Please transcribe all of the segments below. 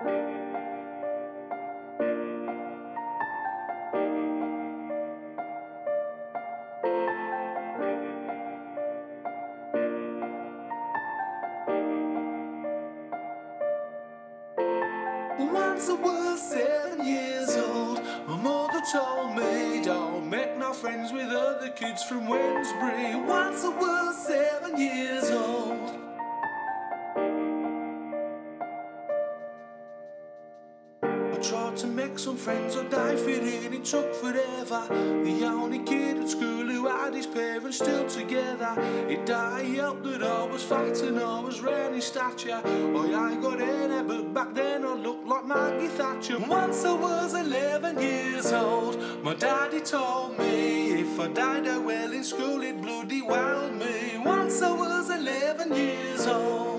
Once I was seven years old, my mother told me don't make no friends with other kids from Wednesbury. Once I was seven years old. To make some friends, I died fit in, it took forever. The only kid at school who had his parents still together. It died helped that I was fat and I was round in stature. I ain't got hair, but back then I looked like Maggie Thatcher. Once I was 11 years old, my daddy told me if I died well in school, it bloody well me. Once I was 11 years old.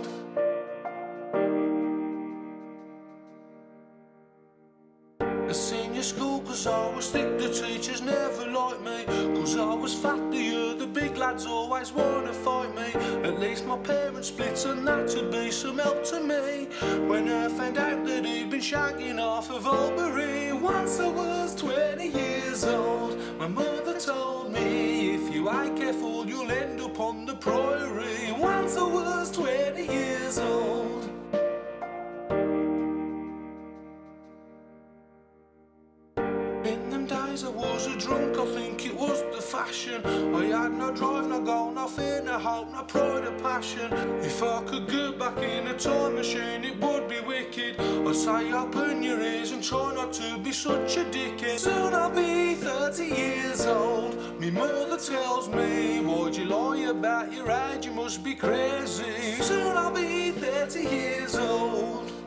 Senior school cause I was thick, the teachers never liked me. Cause I was fat, the other big lads always wanna fight me. At least my parents split and that should be some help to me. When I found out that he'd been shagging off of Albury Once I was 20 years old, my mother told me If you ain't careful you'll end up on the priory. Once I was 20 years old days I was a drunk, I think it was the fashion. I had no drive, no goal, no fear, no hope, no pride or passion. If I could go back in a time machine it would be wicked. I'd say open your ears and try not to be such a dickhead. Soon I'll be 30 years old. Me mother tells me Why'd you lie about your age, you must be crazy. Soon I'll be 30 years old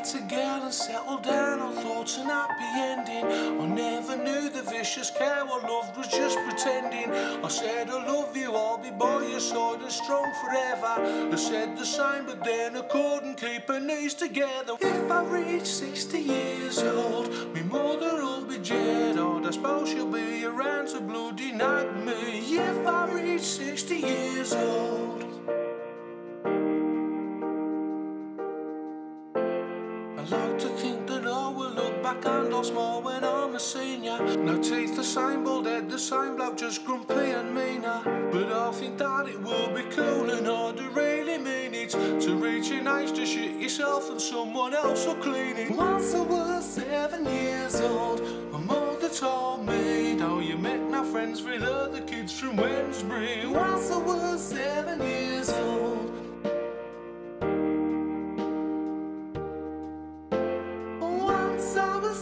I met a girl and settled down on thoughts an happy ending. I never knew the vicious cow I loved was just pretending. I said I love you, I'll be by your side and strong forever. I said the same, but then I couldn't keep her knees together. If I reach 60 years old, my mother will be dead. Oh, I suppose she'll be around to bloody nag me. If I to think that I will look back and I'll smile when I'm a senior. No teeth, the same bald head, the same bloke, just grumpy and meaner. But I think that it will be cool and I do really mean it to reach an age to shit yourself and someone else will clean it. Once I was seven years old, my mother told me, Don't you make no friends with other kids from Wednesbury. Once I was seven years once I was